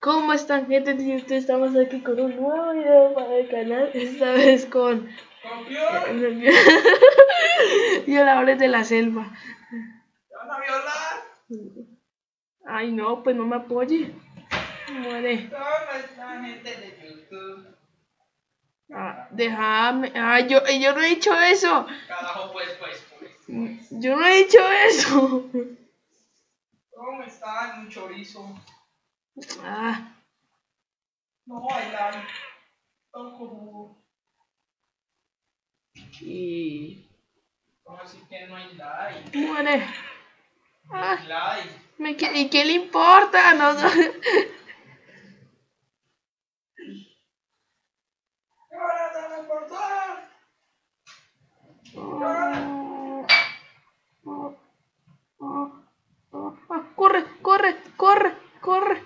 ¿Cómo están gente? Estamos aquí con un nuevo video para el canal, esta vez con violadores de la selva. ¿Te van a violar? Ay no, pues no me apoye. Muere. ¿Cómo están gente de YouTube? Ah, déjame. Ah, yo, yo no he hecho eso. Carajo, pues, pues, pues. Yo no he hecho eso. ¿Cómo están? Un chorizo. Ah, No bailan. Son como... y ¿Cómo así que no hay like? muere. Ah, Like. me ¿Y qué le importa? No, no. ¿Qué van a hacer por Ah, corre, corre, corre, corre.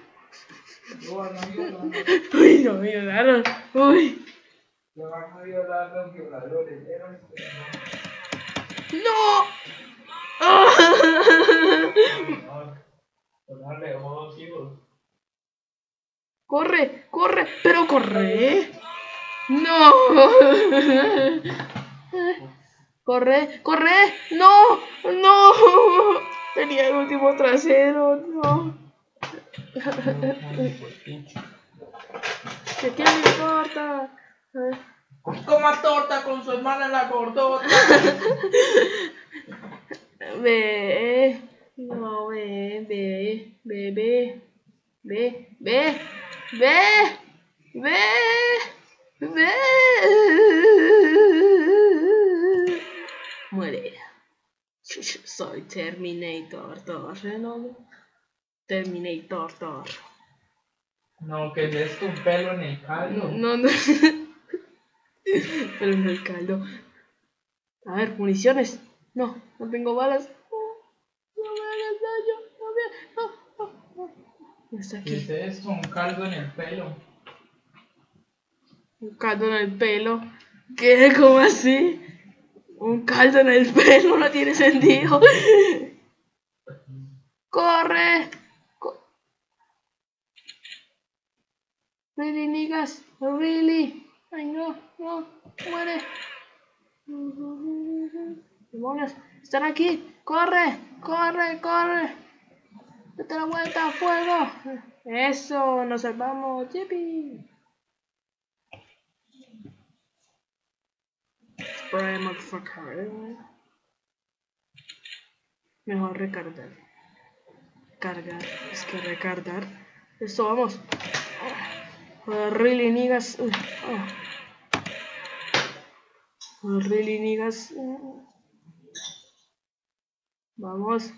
Lo van a violar. Uy, no me violaron. Uy. Lo van a violar los violadores. No. Ah. Pues. Corre, corre, pero corre. No. Corre, corre. No, no. Tenía el último trasero. No. ¿Qué, qué le importa? Coma torta con su hermana la gordota. Ve, no, ve, ve, ve, ve, ve, ve, ve, ve, ve. Muere. Soy Terminator, Thor, ¿no? Terminator, Thor. No, que es esto un pelo en el caldo. No, no. Pero no el caldo. A ver, municiones. No, no tengo balas. No, no me hagas daño. No me. No, no, está ¿Qué aquí. es esto? Un caldo en el pelo. Un caldo en el pelo. ¿Qué? ¿Cómo así? Un caldo en el pelo no tiene sentido. ¡Corre! Really, niggas? Really? Ay, no, no, muere. Demonios, están aquí. Corre, corre, corre. Date la vuelta, fuego. Eso, nos salvamos. Yippee. Spray, motherfucker. Mejor recargar. Cargar. Es que recargar. Esto, vamos. Really, niggas. Uh, oh. Really, niggas. Uh. Vamos.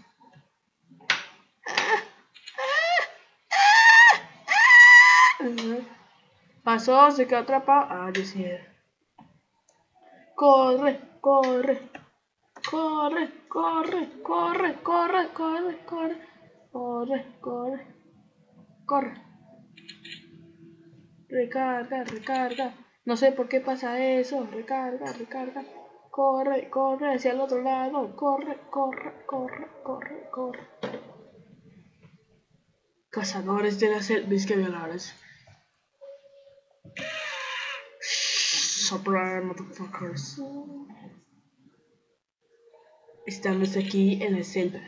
Pasó, se quedó atrapado. Ah, yo sí. Corre, corre. Corre, corre, corre, corre, corre, corre. Corre, corre. Corre. Recarga, recarga. No sé por qué pasa eso. Recarga, recarga. Corre, corre hacia el otro lado. Corre, corre, corre, corre, corre. Cazadores de la selva. Es que violadores. Surprise, motherfuckers. Estamos aquí en la selva.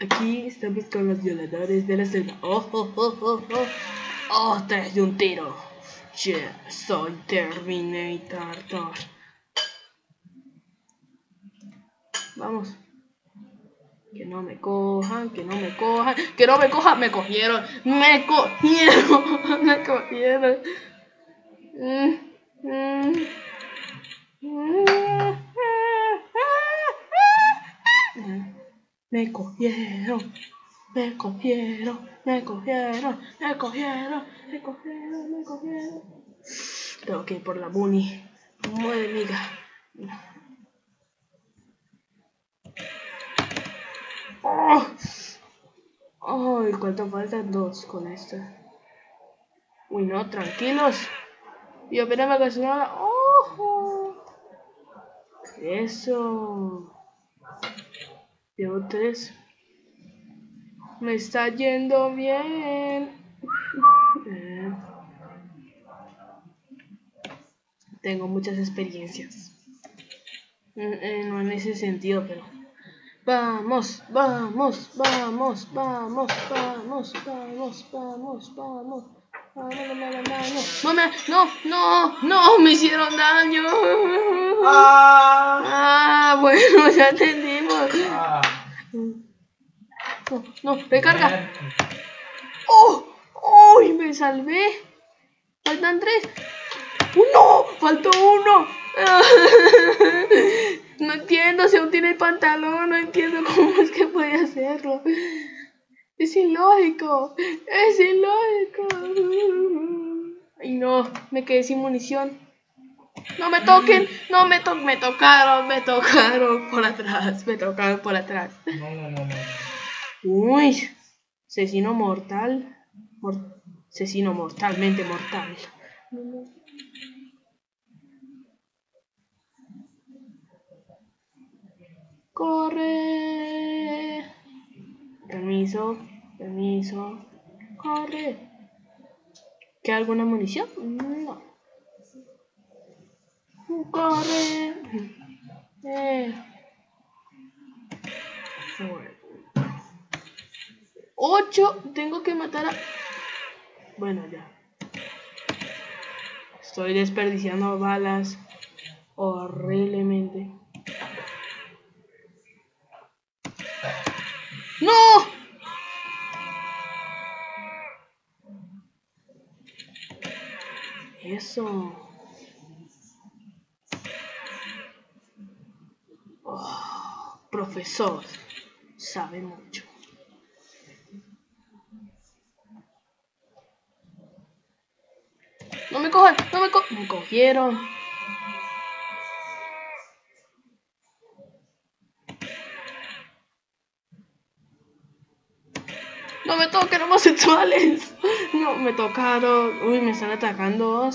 Aquí estamos con los violadores de la selva. Oh, oh, oh, oh, oh. Oh, te di un tiro. Yeah, soy Terminator. Vamos. Que no me cojan, que no me cojan, que no me cojan, me cogieron, me cogieron, me cogieron. Me cogieron, me cogieron, me cogieron, me cogieron, me cogieron, me cogieron. Tengo que por la Bunny. Muere, miga. ¡Oh! Ay, ¿cuánto faltan? Dos con esta. Uy, no, tranquilos. Y apenas me ocasionaba. ¡Oh! Eso. Llevo tres. Me está yendo bien. Eh, Tengo muchas experiencias. Eh, eh, no en ese sentido, pero... Vamos, vamos, vamos, vamos, vamos, vamos, vamos, vamos. Me, no, no, no, me hicieron daño. ¡Ah! Ah, bueno, ya entendimos. Ah. No, no, recarga. ¡Oh! ¡Uy! me salvé. Faltan tres. ¡Uno! ¡Faltó uno! No entiendo, se tiene el pantalón, no entiendo cómo es que puede hacerlo. Es ilógico, es ilógico. Ay no, me quedé sin munición. No me toquen, no me to me tocaron, me tocaron por atrás, me tocaron por atrás. No, no, no, no. Uy, asesino mortal, mor- asesino mortalmente mortal. Corre. Permiso, permiso. Corre. ¿Queda alguna munición? No. Corre. Eh. Ocho. Tengo que matar a... Bueno, ya. Estoy desperdiciando balas horriblemente. ¡No! Eso. Oh, profesor, sabe mucho. No me cojan, no me co me cogieron. No me toquen homosexuales. No, me tocaron. Uy, me están atacando.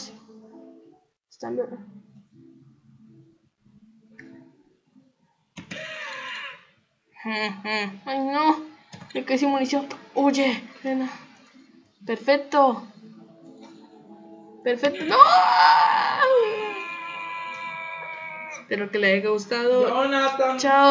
Están... Ay, no. Me quedé sin munición. Oye, nena. Perfecto. Perfecto. ¡No! Espero que le haya gustado. Jonathan. Chao.